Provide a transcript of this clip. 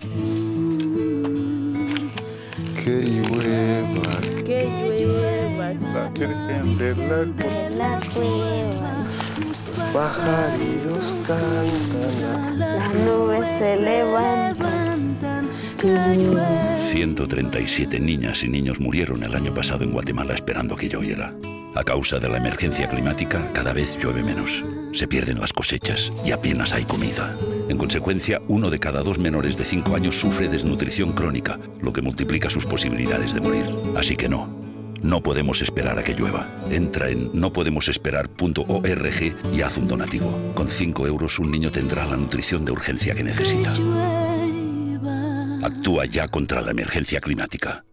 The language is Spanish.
Que llueva. Que llueva. La Virgen de la de la cueva. Pajarillos cantan. Las nubes se levantan. Que llueva. 137 niñas y niños murieron el año pasado en Guatemala esperando que lloviera. A causa de la emergencia climática, cada vez llueve menos. Se pierden las cosechas y apenas hay comida. En consecuencia, uno de cada dos menores de 5 años sufre desnutrición crónica, lo que multiplica sus posibilidades de morir. Así que no, no podemos esperar a que llueva. Entra en nopodemosesperar.org y haz un donativo. Con 5 euros un niño tendrá la nutrición de urgencia que necesita. Actúa ya contra la emergencia climática.